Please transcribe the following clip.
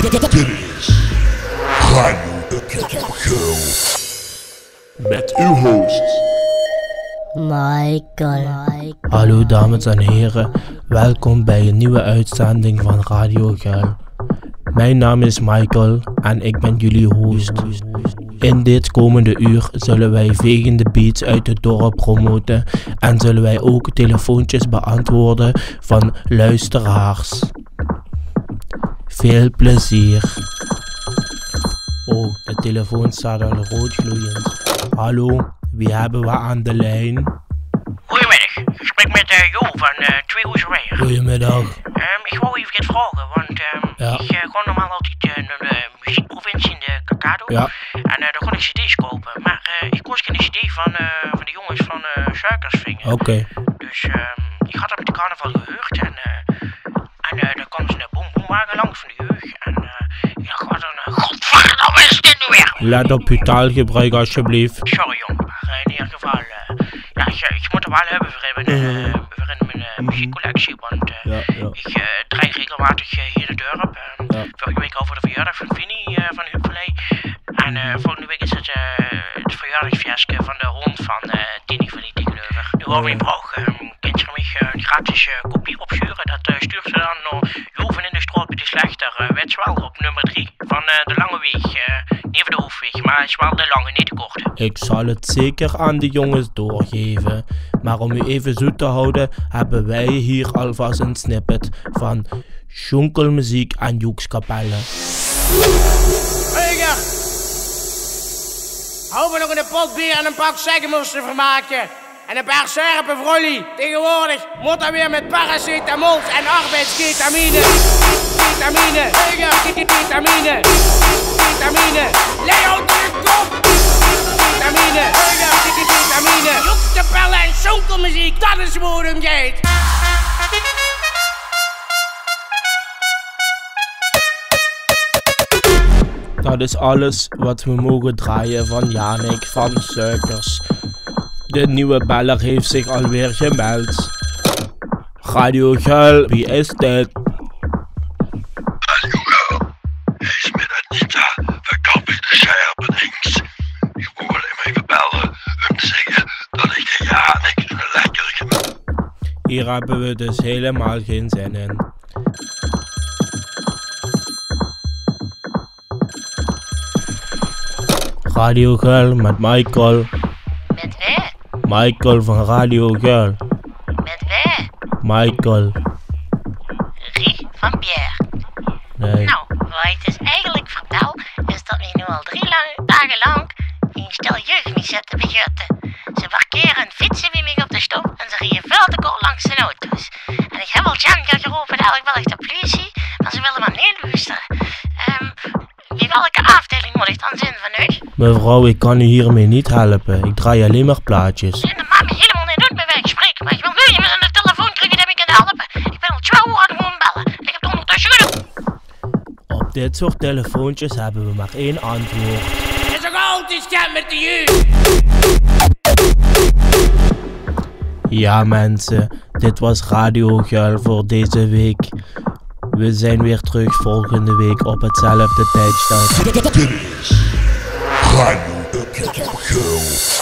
Dit is Radio Kippengeul. Met uw host, Michael. Hallo dames en heren, welkom bij een nieuwe uitzending van Radio Geil. Mijn naam is Michael en ik ben jullie host. In dit komende uur zullen wij vegende beats uit het dorp promoten en zullen wij ook telefoontjes beantwoorden van luisteraars. Veel plezier. Oh, de telefoon staat al rood gloeiend. Hallo, wie hebben we aan de lijn? Goedemiddag, ik spreek met eh, Jo van uh, Twee Hoezerijen. Goedemiddag. Ehm, ik wou even iets vragen, want ehm, Ja. ik uh, ga normaal altijd eh, naar de muziekprovincie in de Kakado. Ja. En eh, daar ga ik cd's kopen. Maar eh, ik koos geen cd van, eh, van de jongens van uh, Suikersvinger. Oké. Dus ehm, ik had dat met de carnaval Let op uw taalgebruik alsjeblieft. Sorry jongen, maar eh, in ieder geval, eh, ja, ik, ik moet er wel hebben voor in mijn, voor in mijn muziekcollectie, want eh, Ja, ja. ik draai regelmatig hier in de dorp. eh, Ja. Vorige week over de verjaardag van Vinnie eh, van Huppeley. En eh, volgende week is het, het verjaardagsfeestje van de hond van eh Tini van die tegenover. Nu over in Brog, eh, kent je mij een gratis kopie opsturen. Dat stuurt ze dan naar Joven in de Stroot met de Slechter, uh, Wetswel op nummer 3 Wel de lange, niet de korte. Ik zal het zeker aan de jongens doorgeven. Maar om u even zoet te houden, hebben wij hier alvast een snippet van Schonkelmuziek aan Joekskapelle. Reuger! Hou me nog een pot bier en een pak zeggenmoes te vermaken. En een paar scherpe. Tegenwoordig moet dat weer met paracetamol en arbeidsketamine. Ketamine. Ketamine. Ketamine. Leo, druk op! Ketamine. Ketamine. Joep de pellen en sonkelmuziek, dat is gaat. Dat is alles wat we mogen draaien van Janik van Suikers. De nieuwe beller heeft zich alweer gemeld. Radio Geil, wie is dit? Radio Geul. Is met Anita van Kampie de Scherpenings. Ik wil hem even bellen om te zeggen dat ik de Janik een lekker gemaakt Hier hebben we dus helemaal geen zin in. Radio Geil met Michael. Met wie? Michael van Radio Geil. Met wie? Michael. Rie van Pierre. Nee. Nou, wat ik dus eigenlijk vertel, is dat we nu al drie lang, dagen lang een stel jeugd niet zitten begutten. Ze parkeren en fietsen op de stop en ze rijden veel te kort langs de auto's. En ik heb al Jan geroepen ik wel echt de politie, maar ze willen maar niet luisteren. Ehm, wie welke afdeling moet ik dan u? Mevrouw, ik kan u hiermee niet helpen. Ik draai alleen maar plaatjes. En dat maakt me helemaal niet uit met wie ik spreek, maar ik wil nu iemand aan de telefoon krijgen dat ik kan helpen. Ik ben al twee uur aan het gewoon bellen. Ik heb ondertussen gedaan. Op dit soort telefoontjes hebben we maar één antwoord. Het is ook altijd schat met de jeugd. Ja mensen, dit was Radio Geil voor deze week. We zijn weer terug volgende week op hetzelfde tijdstip. Dit is Radio de Kippengeul.